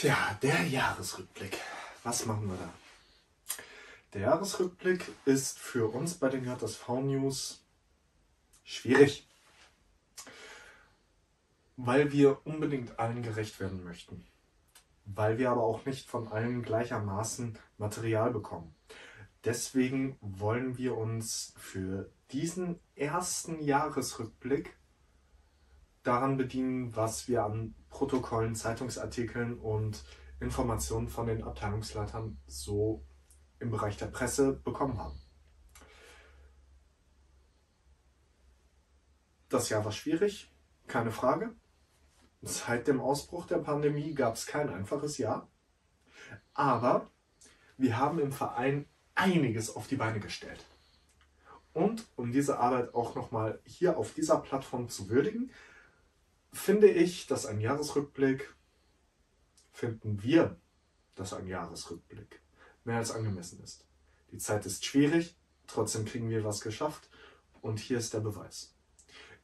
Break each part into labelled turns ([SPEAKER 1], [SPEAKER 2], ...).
[SPEAKER 1] Tja, der Jahresrückblick. Was machen wir da? Der Jahresrückblick ist für uns bei den JSV News schwierig, weil wir unbedingt allen gerecht werden möchten, weil wir aber auch nicht von allen gleichermaßen Material bekommen. Deswegen wollen wir uns für diesen ersten Jahresrückblick daran bedienen, was wir an Protokollen, Zeitungsartikeln und Informationen von den Abteilungsleitern so im Bereich der Presse bekommen haben. Das Jahr war schwierig, keine Frage. Seit dem Ausbruch der Pandemie gab es kein einfaches Jahr. Aber wir haben im Verein einiges auf die Beine gestellt. Und um diese Arbeit auch nochmal hier auf dieser Plattform zu würdigen, finde ich, dass ein Jahresrückblick, finden wir, dass ein Jahresrückblick mehr als angemessen ist. Die Zeit ist schwierig, trotzdem kriegen wir was geschafft und hier ist der Beweis.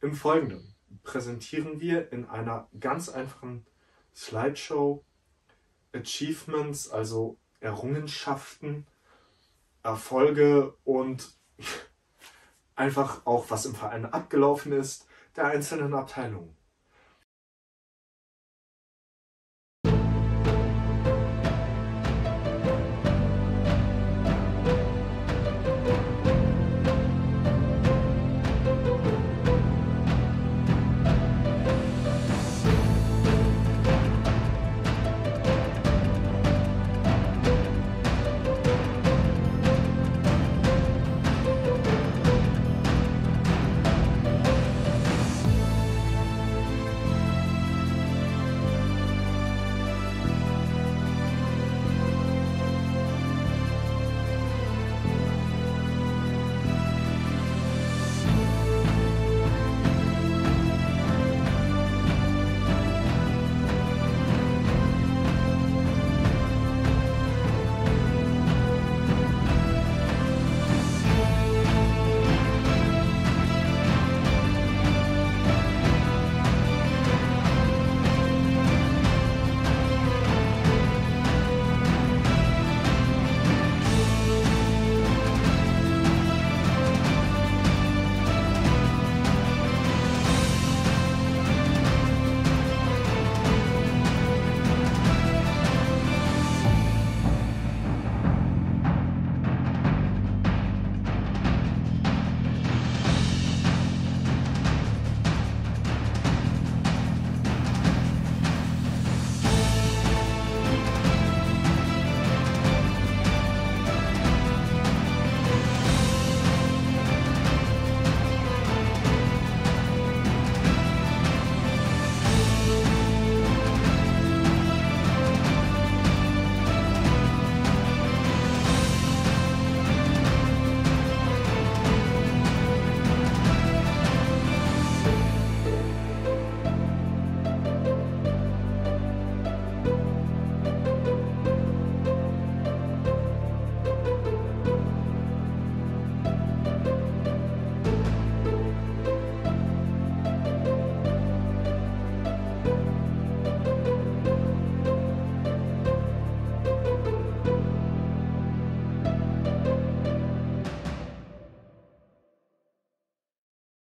[SPEAKER 1] Im Folgenden präsentieren wir in einer ganz einfachen Slideshow Achievements, also Errungenschaften, Erfolge und einfach auch, was im Verein abgelaufen ist, der einzelnen Abteilungen.